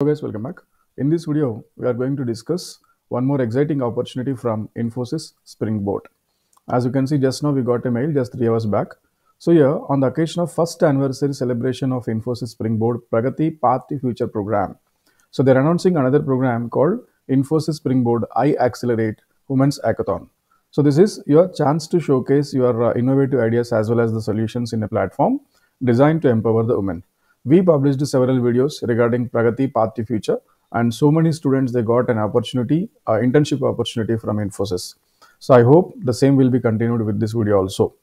Hello guys, welcome back. In this video, we are going to discuss one more exciting opportunity from Infosys Springboard. As you can see, just now we got a mail just three hours back. So here, on the occasion of first anniversary celebration of Infosys Springboard Pragati Path to Future program, so they're announcing another program called Infosys Springboard iAccelerate Women's Hackathon. So this is your chance to showcase your uh, innovative ideas as well as the solutions in a platform designed to empower the women. We published several videos regarding Pragati Path to Future and so many students they got an opportunity, uh, internship opportunity from Infosys. So I hope the same will be continued with this video also.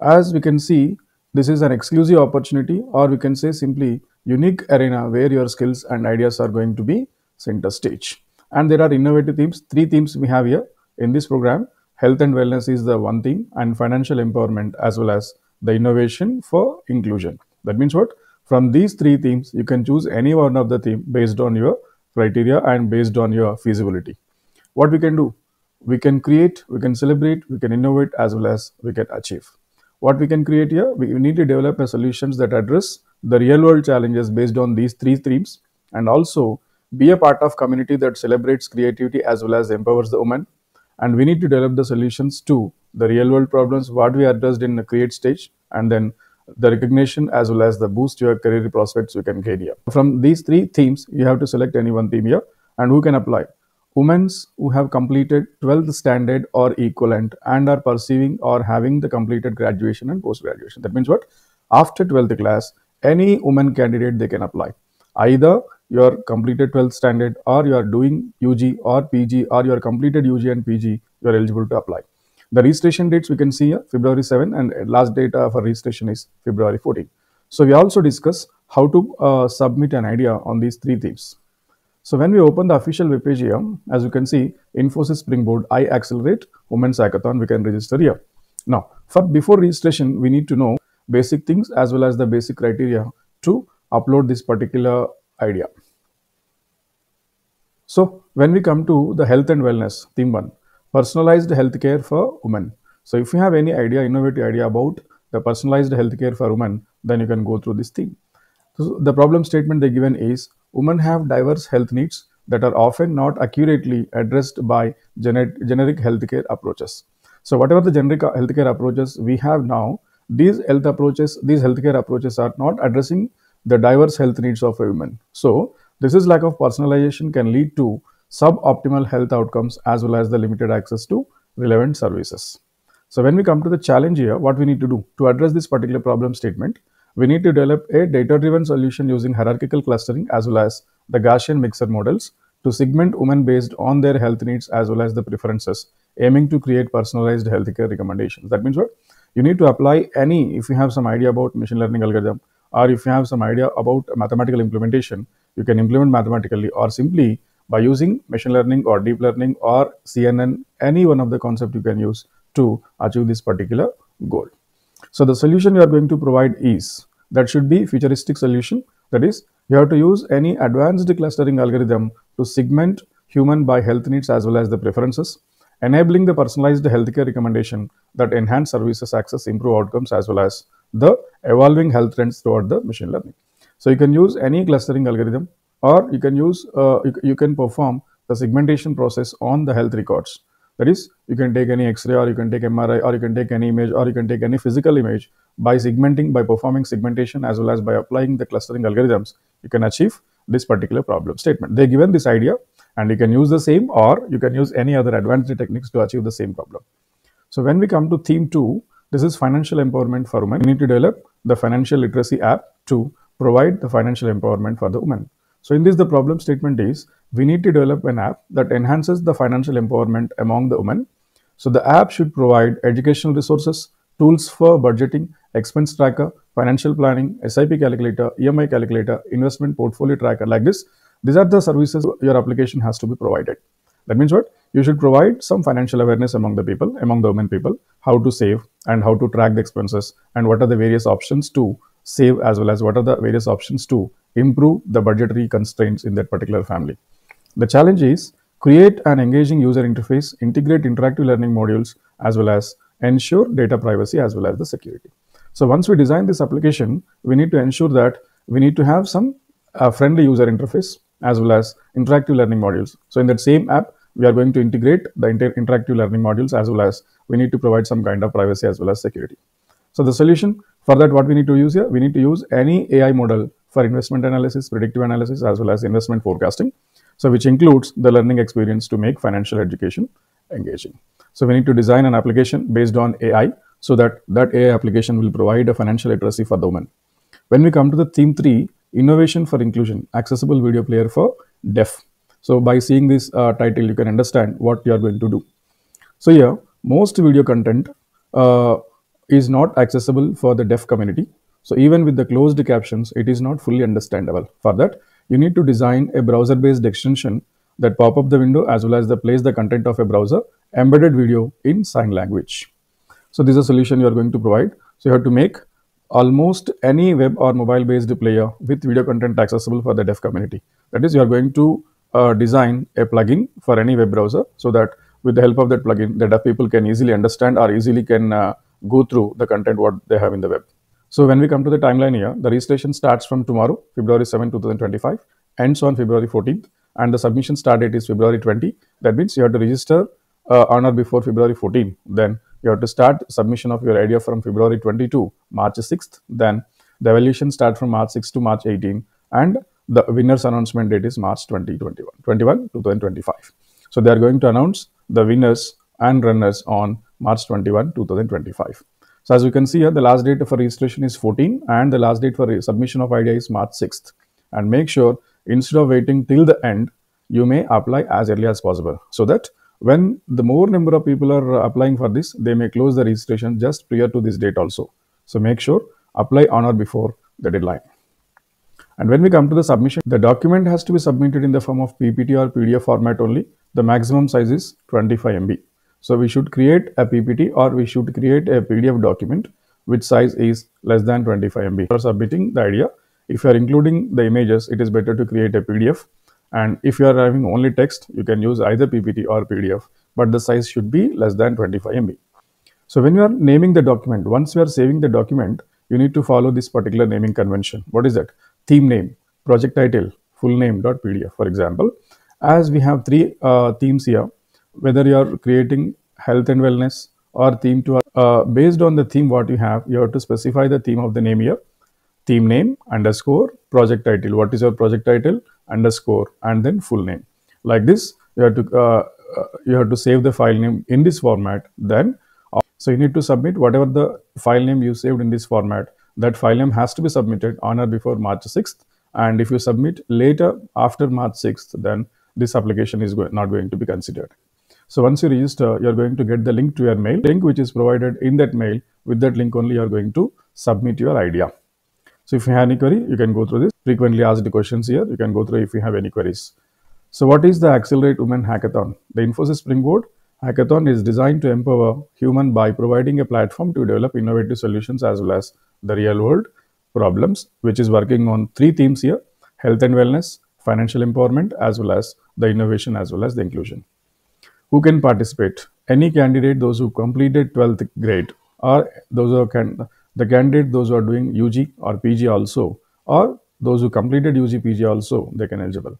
As we can see, this is an exclusive opportunity or we can say simply unique arena where your skills and ideas are going to be center stage. And there are innovative themes, three themes we have here in this program. Health and wellness is the one theme and financial empowerment as well as the innovation for inclusion. That means what? From these three themes, you can choose any one of the theme based on your criteria and based on your feasibility. What we can do? We can create, we can celebrate, we can innovate as well as we can achieve. What we can create here, we need to develop a solutions that address the real world challenges based on these three themes and also be a part of community that celebrates creativity as well as empowers the woman and we need to develop the solutions to the real world problems what we addressed in the create stage and then the recognition as well as the boost your career prospects you can get here. From these three themes you have to select any one theme here and who can apply. Women who have completed 12th standard or equivalent and are pursuing or having the completed graduation and post graduation that means what? After 12th class any woman candidate they can apply. Either you are completed 12th standard or you are doing UG or PG or you are completed UG and PG, you are eligible to apply. The registration dates we can see here, February 7 and last date for registration is February 14. So we also discuss how to uh, submit an idea on these three themes. So when we open the official web page here, as you can see, Infosys Springboard iAccelerate Women's Hackathon, we can register here. Now, for before registration, we need to know basic things as well as the basic criteria to upload this particular idea. So when we come to the health and wellness, theme one, personalized healthcare for women. So if you have any idea, innovative idea about the personalized healthcare for women, then you can go through this theme. So the problem statement they given is women have diverse health needs that are often not accurately addressed by gener generic healthcare approaches. So whatever the generic uh, healthcare approaches we have now, these health approaches, these healthcare approaches are not addressing the diverse health needs of women. So this is lack of personalization can lead to suboptimal health outcomes as well as the limited access to relevant services. So when we come to the challenge here, what we need to do to address this particular problem statement, we need to develop a data-driven solution using hierarchical clustering as well as the Gaussian mixture models to segment women based on their health needs as well as the preferences, aiming to create personalized healthcare recommendations. That means what? You need to apply any, if you have some idea about machine learning algorithm, or if you have some idea about mathematical implementation, you can implement mathematically or simply by using machine learning or deep learning or CNN, any one of the concept you can use to achieve this particular goal. So the solution you are going to provide is that should be futuristic solution. That is, you have to use any advanced clustering algorithm to segment human by health needs as well as the preferences, enabling the personalized healthcare recommendation that enhance services access, improve outcomes as well as the evolving health trends throughout the machine learning. So you can use any clustering algorithm or you can use, uh, you, you, can perform the segmentation process on the health records. That is, you can take any X-ray or you can take MRI or you can take any image or you can take any physical image by segmenting, by performing segmentation as well as by applying the clustering algorithms, you can achieve this particular problem statement. They given this idea and you can use the same or you can use any other advanced techniques to achieve the same problem. So when we come to theme 2, this is financial empowerment for women. We need to develop the financial literacy app to provide the financial empowerment for the women. So in this, the problem statement is we need to develop an app that enhances the financial empowerment among the women. So the app should provide educational resources, tools for budgeting, expense tracker, financial planning, SIP calculator, EMI calculator, investment portfolio tracker like this. These are the services your application has to be provided. That means what? You should provide some financial awareness among the people, among the women people, how to save and how to track the expenses and what are the various options to save as well as what are the various options to improve the budgetary constraints in that particular family. The challenge is create an engaging user interface, integrate interactive learning modules as well as ensure data privacy as well as the security. So once we design this application, we need to ensure that we need to have some uh, friendly user interface as well as interactive learning modules. So in that same app, we are going to integrate the inter interactive learning modules as well as we need to provide some kind of privacy as well as security. So the solution for that, what we need to use here, we need to use any AI model for investment analysis, predictive analysis, as well as investment forecasting. So which includes the learning experience to make financial education engaging. So we need to design an application based on AI so that that AI application will provide a financial literacy for the woman. When we come to the theme three, innovation for inclusion, accessible video player for deaf. So by seeing this uh, title, you can understand what you are going to do. So here, most video content uh, is not accessible for the deaf community. So even with the closed captions, it is not fully understandable. For that, you need to design a browser-based extension that pop up the window as well as the place the content of a browser embedded video in sign language. So this is a solution you are going to provide. So you have to make almost any web or mobile based player with video content accessible for the deaf community. That is, you are going to uh, design a plugin for any web browser so that with the help of that plugin, the deaf people can easily understand or easily can uh, go through the content what they have in the web. So when we come to the timeline here, the registration starts from tomorrow, February 7, 2025, ends on February 14th, and the submission start date is February 20. That means you have to register uh, on or before February 14. Then you have to start submission of your idea from February 22, March 6th. Then the evaluation start from March 6 to March 18, and the winner's announcement date is March 2021, 21, 2025. So they are going to announce the winners and runners on March 21, 2025. So as you can see here, the last date for registration is 14 and the last date for submission of idea is March 6th. And make sure instead of waiting till the end, you may apply as early as possible so that when the more number of people are applying for this, they may close the registration just prior to this date also. So make sure apply on or before the deadline. And when we come to the submission, the document has to be submitted in the form of PPT or PDF format only. The maximum size is 25 MB. So we should create a PPT or we should create a PDF document which size is less than 25 MB. For submitting the idea, if you are including the images, it is better to create a PDF and if you are having only text, you can use either PPT or PDF, but the size should be less than 25 MB. So when you are naming the document, once you are saving the document, you need to follow this particular naming convention. What is that? Theme name, project title, full name dot PDF, for example. As we have three uh, themes here, whether you are creating health and wellness or theme to uh, based on the theme what you have, you have to specify the theme of the name here theme name underscore project title. What is your project title underscore and then full name. Like this, you have to uh, uh, you have to save the file name in this format. Then, uh, so you need to submit whatever the file name you saved in this format. That file name has to be submitted on or before March 6th. And if you submit later after March 6th, then this application is not going to be considered. So once you register, you're going to get the link to your mail, link which is provided in that mail. With that link only, you're going to submit your idea. So if you have any query, you can go through this. Frequently asked questions here. You can go through if you have any queries. So what is the Accelerate Women Hackathon? The Infosys Springboard Hackathon is designed to empower human by providing a platform to develop innovative solutions as well as the real world problems, which is working on three themes here, health and wellness, financial empowerment, as well as the innovation, as well as the inclusion. Who can participate? Any candidate, those who completed 12th grade or those who can the candidate those who are doing UG or PG also or those who completed UG PG also they can eligible.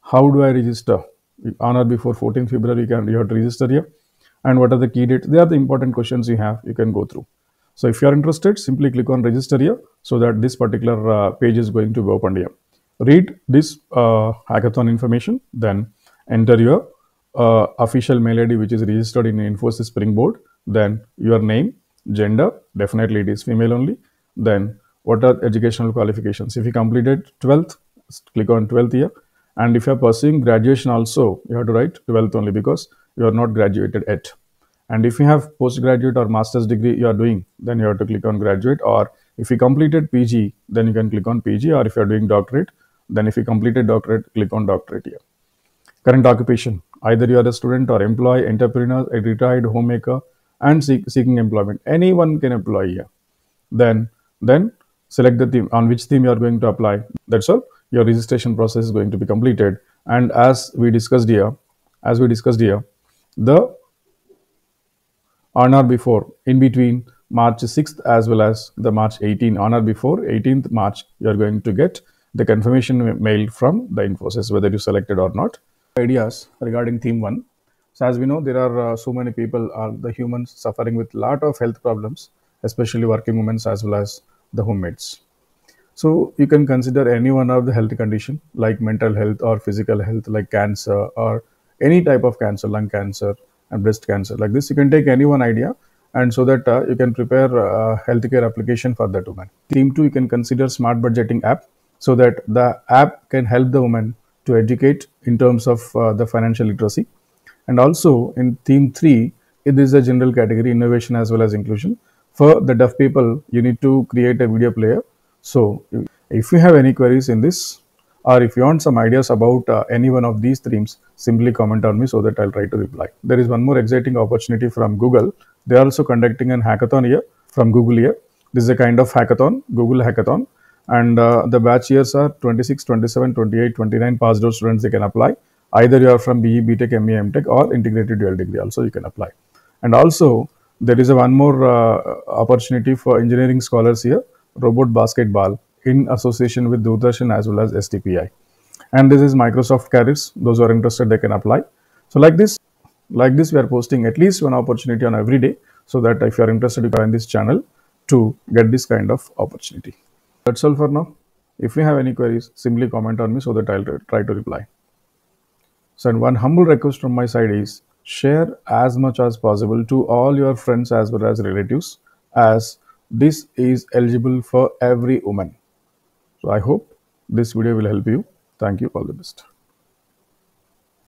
How do I register? On or before 14 February you can you have to register here. And what are the key dates? They are the important questions you have you can go through. So if you are interested, simply click on register here so that this particular uh, page is going to be opened here. Read this uh, hackathon information, then enter your uh, official mail ID which is registered in Infosys Springboard, then your name, gender definitely it is female only then what are educational qualifications? If you completed 12th click on 12th year and if you are pursuing graduation also you have to write 12th only because you are not graduated yet. And if you have postgraduate or master's degree you are doing then you have to click on graduate or if you completed pg then you can click on pg or if you are doing doctorate then if you completed doctorate click on doctorate here current occupation either you are a student or employee entrepreneur a retired homemaker and seek, seeking employment. Anyone can apply here. Then, then select the theme on which theme you are going to apply. That's all. Your registration process is going to be completed. And as we discussed here, as we discussed here, the on or before in between March 6th as well as the March 18 on or before 18th March, you are going to get the confirmation mail from the Infosys, whether you selected or not. Ideas regarding theme one. So as we know, there are uh, so many people, are the humans suffering with lot of health problems, especially working women as well as the homemakers. So you can consider any one of the health condition like mental health or physical health like cancer or any type of cancer, lung cancer and breast cancer like this. You can take any one idea and so that uh, you can prepare a healthcare application for that woman. Theme 2, you can consider smart budgeting app so that the app can help the woman to educate in terms of uh, the financial literacy. And also in theme 3, it is a general category innovation as well as inclusion. For the deaf people, you need to create a video player so if you have any queries in this or if you want some ideas about uh, any one of these themes, simply comment on me so that I'll try to reply. There is one more exciting opportunity from Google. They are also conducting an hackathon here from Google here. This is a kind of hackathon, Google hackathon. And uh, the batch years are 26, 27, 28, 29 passed out students they can apply. Either you are from BE, BTech, ME, MTech or integrated dual degree also you can apply. And also there is a one more uh, opportunity for engineering scholars here robot basketball in association with Doordarshan as well as STPI. And this is Microsoft Careers. Those who are interested, they can apply. So like this, like this, we are posting at least one opportunity on every day so that if you are interested, you can this channel to get this kind of opportunity. That's all for now. If you have any queries, simply comment on me so that I'll try to reply. So, and one humble request from my side is share as much as possible to all your friends as well as relatives as this is eligible for every woman. So I hope this video will help you. Thank you. All the best.